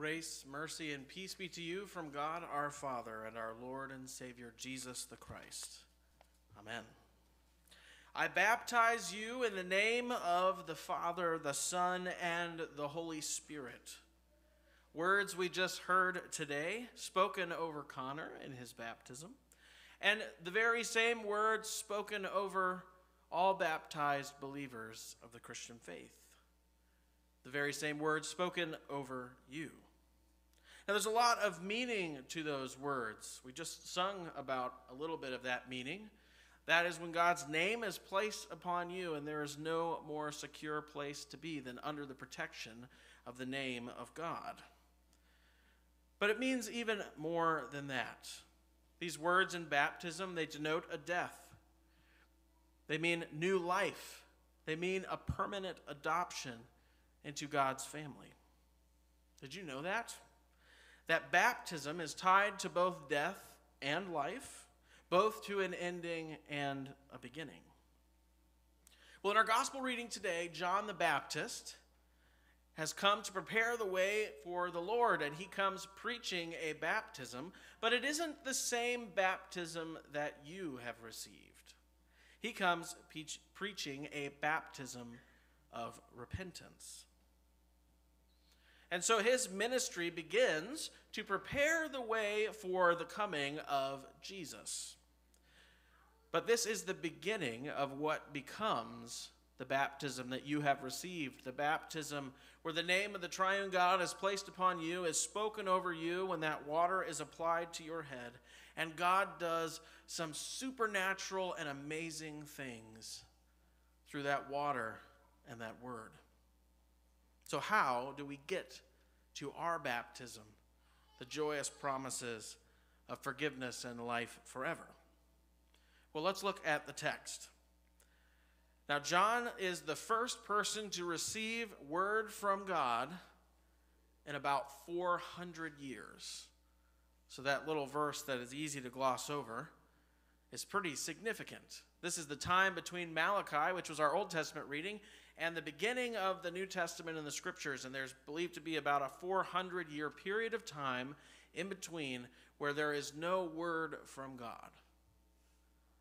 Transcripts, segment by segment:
Grace, mercy, and peace be to you from God our Father and our Lord and Savior Jesus the Christ. Amen. I baptize you in the name of the Father, the Son, and the Holy Spirit. Words we just heard today, spoken over Connor in his baptism, and the very same words spoken over all baptized believers of the Christian faith. The very same words spoken over you. Now, there's a lot of meaning to those words. We just sung about a little bit of that meaning. That is when God's name is placed upon you, and there is no more secure place to be than under the protection of the name of God. But it means even more than that. These words in baptism, they denote a death. They mean new life. They mean a permanent adoption into God's family. Did you know that? That baptism is tied to both death and life, both to an ending and a beginning. Well, in our gospel reading today, John the Baptist has come to prepare the way for the Lord, and he comes preaching a baptism, but it isn't the same baptism that you have received. He comes preaching a baptism of repentance. And so his ministry begins to prepare the way for the coming of Jesus. But this is the beginning of what becomes the baptism that you have received. The baptism where the name of the triune God is placed upon you, is spoken over you when that water is applied to your head. And God does some supernatural and amazing things through that water and that word. So, how do we get to our baptism, the joyous promises of forgiveness and life forever? Well, let's look at the text. Now, John is the first person to receive word from God in about 400 years. So, that little verse that is easy to gloss over is pretty significant. This is the time between Malachi, which was our Old Testament reading, and the beginning of the New Testament and the scriptures. And there's believed to be about a 400 year period of time in between where there is no word from God.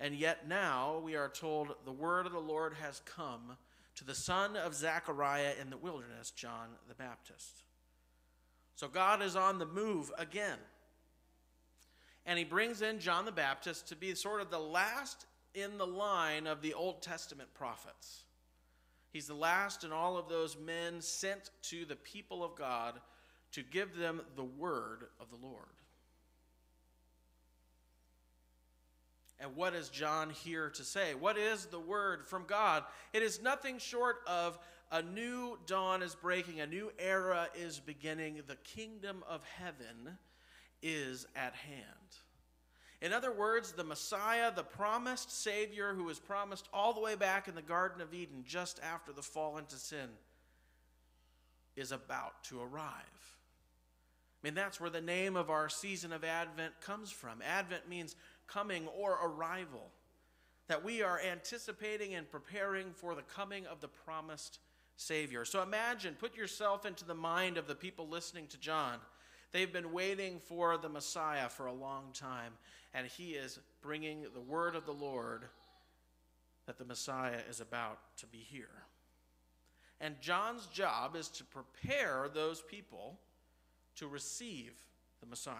And yet now we are told the word of the Lord has come to the son of Zechariah in the wilderness, John the Baptist. So God is on the move again. And he brings in John the Baptist to be sort of the last in the line of the Old Testament prophets. He's the last in all of those men sent to the people of God to give them the word of the Lord. And what is John here to say? What is the word from God? It is nothing short of a new dawn is breaking, a new era is beginning, the kingdom of heaven is at hand. In other words, the Messiah, the promised Savior who was promised all the way back in the Garden of Eden just after the fall into sin, is about to arrive. I mean, that's where the name of our season of Advent comes from. Advent means coming or arrival, that we are anticipating and preparing for the coming of the promised Savior. So imagine, put yourself into the mind of the people listening to John. They've been waiting for the Messiah for a long time, and he is bringing the word of the Lord that the Messiah is about to be here. And John's job is to prepare those people to receive the Messiah.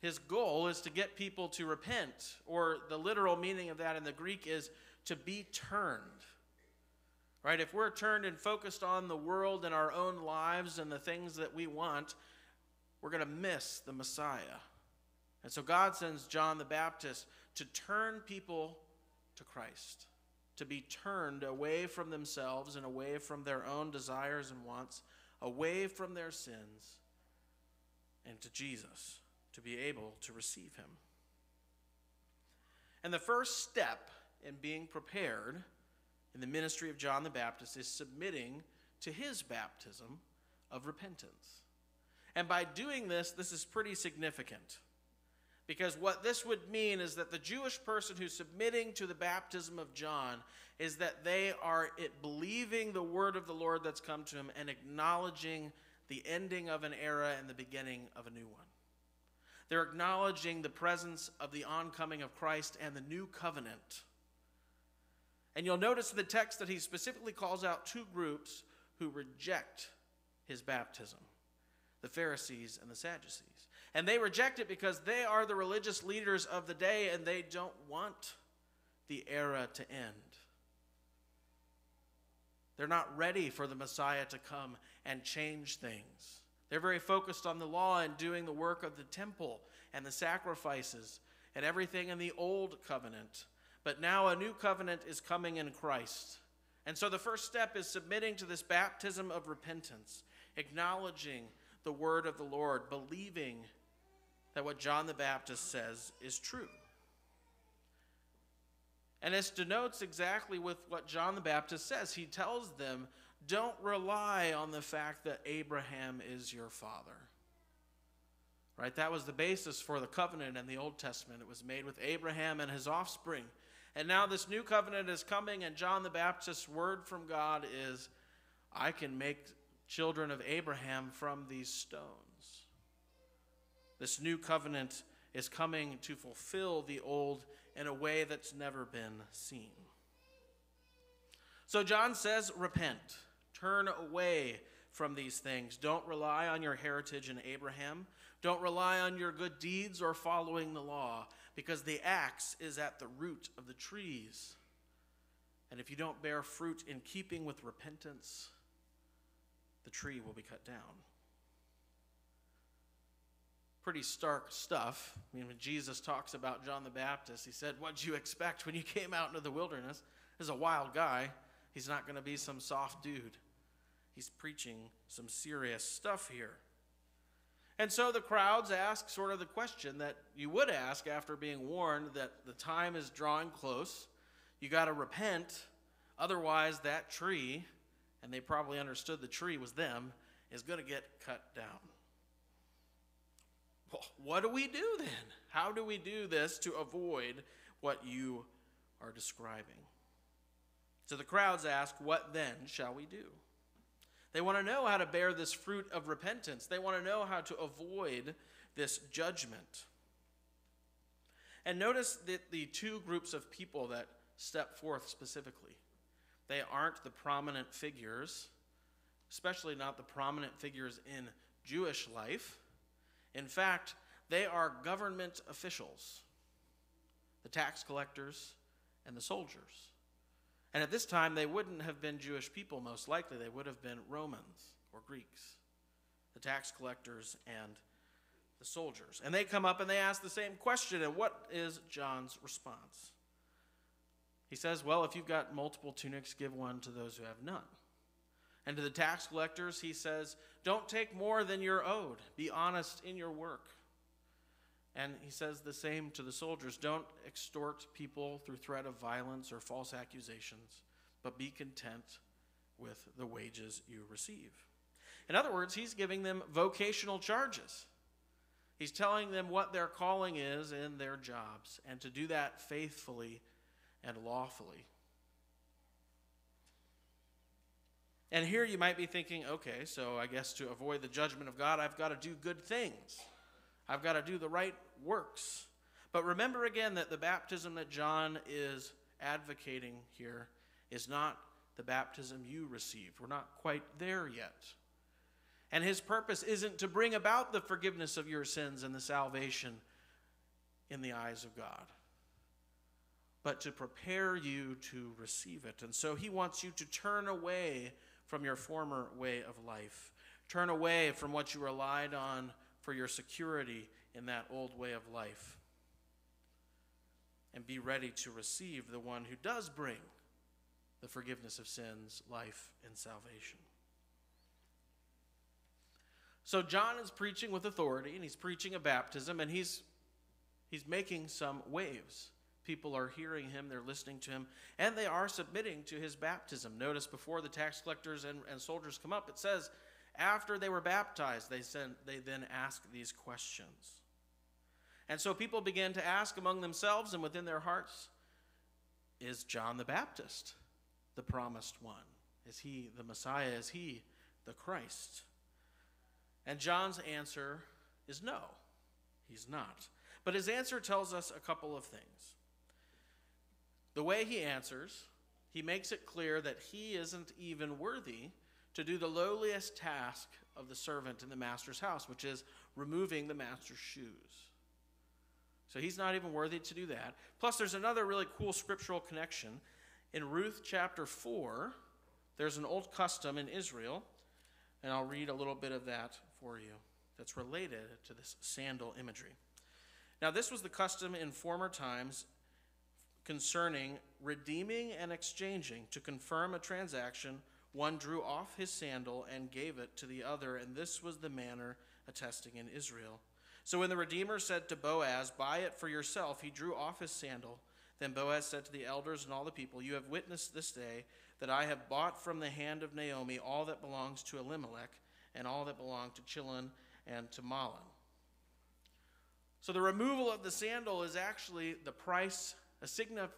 His goal is to get people to repent, or the literal meaning of that in the Greek is to be turned. Right? If we're turned and focused on the world and our own lives and the things that we want, we're going to miss the Messiah. And so God sends John the Baptist to turn people to Christ, to be turned away from themselves and away from their own desires and wants, away from their sins, and to Jesus, to be able to receive him. And the first step in being prepared in the ministry of John the Baptist is submitting to his baptism of repentance. And by doing this, this is pretty significant Because what this would mean is that the Jewish person who's submitting to the baptism of John is that they are believing the word of the Lord that's come to him and acknowledging the ending of an era and the beginning of a new one. They're acknowledging the presence of the oncoming of Christ and the new covenant. And you'll notice in the text that he specifically calls out two groups who reject his baptism the Pharisees and the Sadducees. And they reject it because they are the religious leaders of the day and they don't want the era to end. They're not ready for the Messiah to come and change things. They're very focused on the law and doing the work of the temple and the sacrifices and everything in the old covenant. But now a new covenant is coming in Christ. And so the first step is submitting to this baptism of repentance, acknowledging the word of the Lord, believing that what John the Baptist says is true. And this denotes exactly with what John the Baptist says. He tells them, don't rely on the fact that Abraham is your father. Right? That was the basis for the covenant in the Old Testament. It was made with Abraham and his offspring. And now this new covenant is coming, and John the Baptist's word from God is, I can make children of Abraham from these stones. This new covenant is coming to fulfill the old in a way that's never been seen. So John says, Repent, turn away from these things. Don't rely on your heritage in Abraham. Don't rely on your good deeds or following the law, because the axe is at the root of the trees. And if you don't bear fruit in keeping with repentance, the tree will be cut down pretty stark stuff. I mean, when Jesus talks about John the Baptist, he said, What'd you expect when you came out into the wilderness? He's a wild guy. He's not going to be some soft dude. He's preaching some serious stuff here. And so the crowds ask sort of the question that you would ask after being warned that the time is drawing close. You got to repent. Otherwise, that tree, and they probably understood the tree was them, is going to get cut down. Well, what do we do then? How do we do this to avoid what you are describing? So the crowds ask, What then shall we do? They want to know how to bear this fruit of repentance. They want to know how to avoid this judgment. And notice that the two groups of people that step forth specifically, they aren't the prominent figures, especially not the prominent figures in Jewish life. In fact, they are government officials the tax collectors and the soldiers. And at this time, they wouldn't have been Jewish people, most likely. They would have been Romans or Greeks, the tax collectors and the soldiers. And they come up and they ask the same question. And what is John's response? He says, Well, if you've got multiple tunics, give one to those who have none. And to the tax collectors, he says, Don't take more than you're owed. Be honest in your work. And he says the same to the soldiers Don't extort people through threat of violence or false accusations, but be content with the wages you receive. In other words, he's giving them vocational charges. He's telling them what their calling is in their jobs and to do that faithfully and lawfully. And here you might be thinking, okay, so I guess to avoid the judgment of God, I've got to do good things. I've got to do the right works. But remember again that the baptism that John is advocating here is not the baptism you received. We're not quite there yet. And his purpose isn't to bring about the forgiveness of your sins and the salvation in the eyes of God, but to prepare you to receive it. And so he wants you to turn away from your former way of life. Turn away from what you relied on for your security in that old way of life. And be ready to receive the one who does bring the forgiveness of sins, life, and salvation. So John is preaching with authority and he's preaching a baptism and he's he's making some waves. People are hearing him, they're listening to him, and they are submitting to his baptism. Notice before the tax collectors and, and soldiers come up, it says, after they were baptized, they, sent, they then ask these questions. And so people began to ask among themselves and within their hearts Is John the Baptist the promised one? Is he the Messiah? Is he the Christ? And John's answer is no, he's not. But his answer tells us a couple of things. The way he answers, he makes it clear that he isn't even worthy to do the lowliest task of the servant in the master's house, which is removing the master's shoes. So he's not even worthy to do that. Plus, there's another really cool scriptural connection. In Ruth chapter 4, there's an old custom in Israel, and I'll read a little bit of that for you that's related to this sandal imagery. Now, this was the custom in former times concerning redeeming and exchanging. To confirm a transaction, one drew off his sandal and gave it to the other, and this was the manner attesting in Israel. So when the Redeemer said to Boaz, Buy it for yourself, he drew off his sandal. Then Boaz said to the elders and all the people, You have witnessed this day that I have bought from the hand of Naomi all that belongs to Elimelech and all that belonged to Chilion and to Mahlon. So the removal of the sandal is actually the price,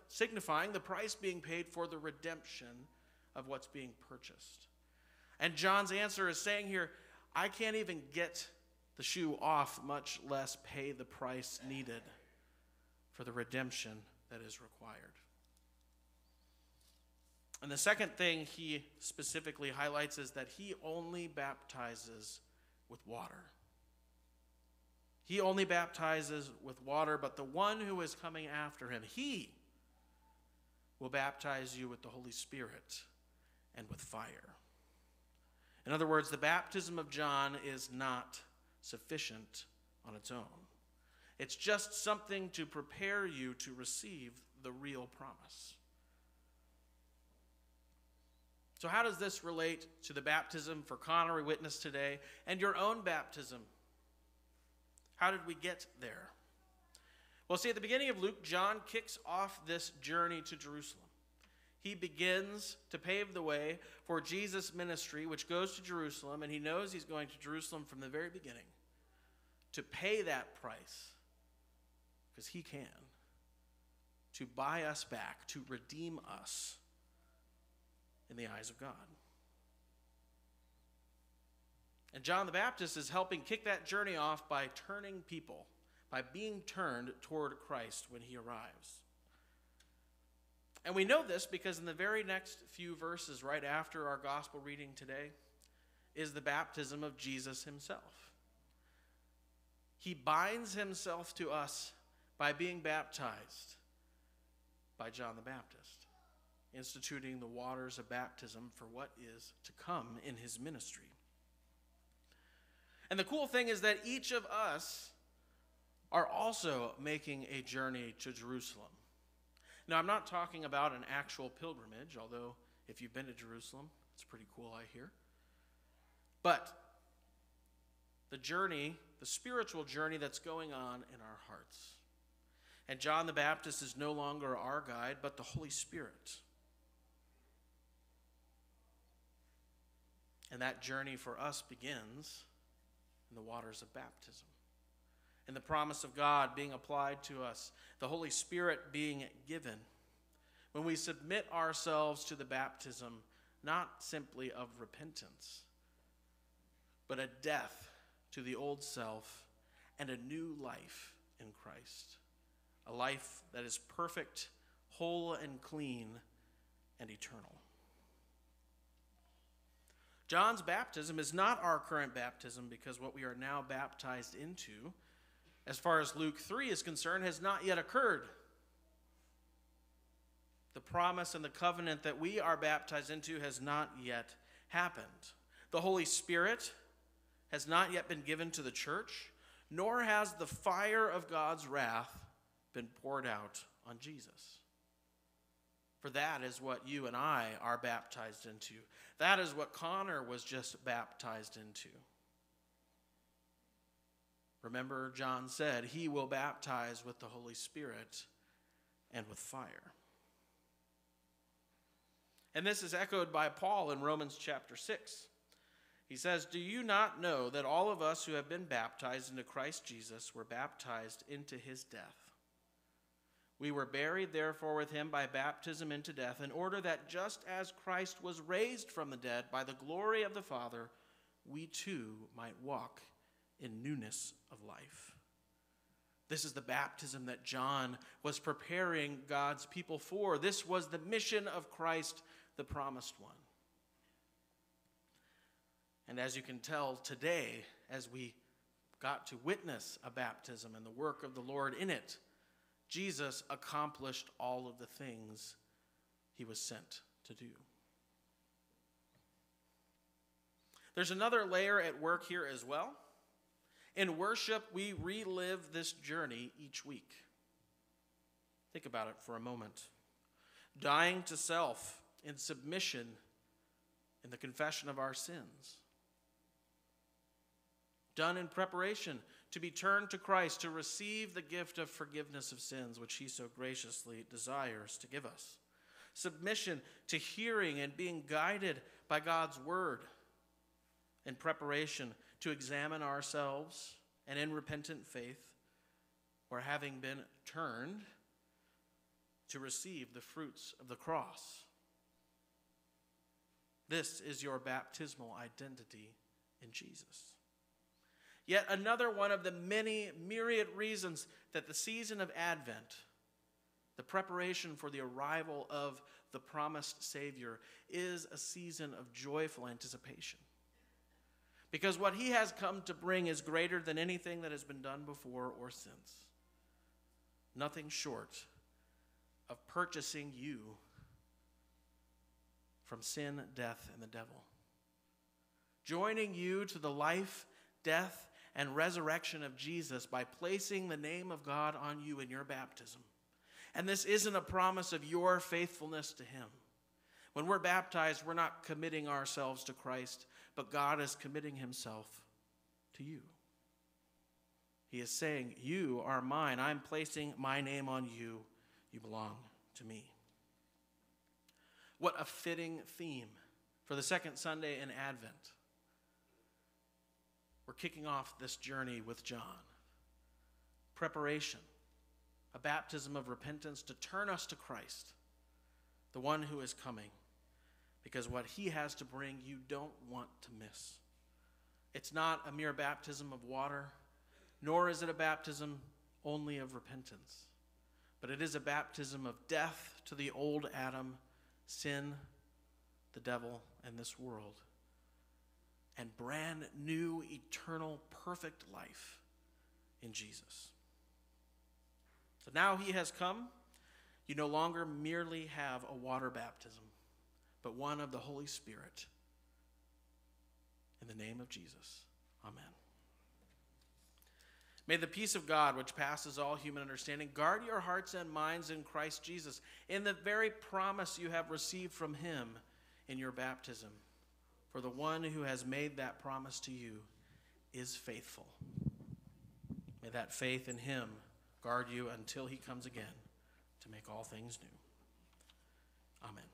signifying the price being paid for the redemption of what's being purchased. And John's answer is saying here, I can't even get the shoe off, much less pay the price needed for the redemption that is required. And the second thing he specifically highlights is that he only baptizes with water. He only baptizes with water, but the one who is coming after him, he will baptize you with the Holy Spirit and with fire. In other words, the baptism of John is not sufficient on its own. It's just something to prepare you to receive the real promise. So, how does this relate to the baptism for Connor we witnessed today and your own baptism? How did we get there? Well, see, at the beginning of Luke, John kicks off this journey to Jerusalem. He begins to pave the way for Jesus' ministry, which goes to Jerusalem, and he knows he's going to Jerusalem from the very beginning to pay that price, because he can, to buy us back, to redeem us in the eyes of God. And John the Baptist is helping kick that journey off by turning people, by being turned toward Christ when he arrives. And we know this because in the very next few verses, right after our gospel reading today, is the baptism of Jesus himself. He binds himself to us by being baptized by John the Baptist, instituting the waters of baptism for what is to come in his ministry. And the cool thing is that each of us are also making a journey to Jerusalem. Now, I'm not talking about an actual pilgrimage, although if you've been to Jerusalem, it's pretty cool, I hear. But the journey, the spiritual journey that's going on in our hearts. And John the Baptist is no longer our guide, but the Holy Spirit. And that journey for us begins in the waters of baptism. And the promise of God being applied to us, the Holy Spirit being given. When we submit ourselves to the baptism, not simply of repentance, but a death to the old self and a new life in Christ. A life that is perfect, whole, and clean, and eternal. John's baptism is not our current baptism because what we are now baptized into, as far as Luke 3 is concerned, has not yet occurred. The promise and the covenant that we are baptized into has not yet happened. The Holy Spirit has not yet been given to the church, nor has the fire of God's wrath been poured out on Jesus. For that is what you and I are baptized into. That is what Connor was just baptized into. Remember, John said, He will baptize with the Holy Spirit and with fire. And this is echoed by Paul in Romans chapter 6. He says, Do you not know that all of us who have been baptized into Christ Jesus were baptized into his death? We were buried, therefore, with him by baptism into death, in order that just as Christ was raised from the dead by the glory of the Father, we too might walk in newness of life. This is the baptism that John was preparing God's people for. This was the mission of Christ, the promised one. And as you can tell today, as we got to witness a baptism and the work of the Lord in it, Jesus accomplished all of the things he was sent to do. There's another layer at work here as well. In worship, we relive this journey each week. Think about it for a moment. Dying to self in submission in the confession of our sins. Done in preparation to be turned to Christ to receive the gift of forgiveness of sins, which He so graciously desires to give us. Submission to hearing and being guided by God's Word in preparation to examine ourselves and in repentant faith, or having been turned to receive the fruits of the cross. This is your baptismal identity in Jesus. Yet another one of the many myriad reasons that the season of Advent, the preparation for the arrival of the promised Savior, is a season of joyful anticipation. Because what he has come to bring is greater than anything that has been done before or since. Nothing short of purchasing you from sin, death, and the devil. Joining you to the life, death, and resurrection of Jesus by placing the name of God on you in your baptism. And this isn't a promise of your faithfulness to Him. When we're baptized, we're not committing ourselves to Christ, but God is committing himself to you. He is saying, You are mine. I'm placing my name on you. You belong to me. What a fitting theme for the second Sunday in Advent. We're kicking off this journey with John. Preparation, a baptism of repentance to turn us to Christ, the one who is coming because what he has to bring, you don't want to miss. It's not a mere baptism of water, nor is it a baptism only of repentance, but it is a baptism of death to the old Adam, sin, the devil, and this world, and brand new, eternal, perfect life in Jesus. So now he has come. You no longer merely have a water baptism but one of the Holy Spirit. In the name of Jesus, amen. May the peace of God, which passes all human understanding, guard your hearts and minds in Christ Jesus, in the very promise you have received from Him in your baptism. For the one who has made that promise to you is faithful. May that faith in Him guard you until He comes again to make all things new. Amen.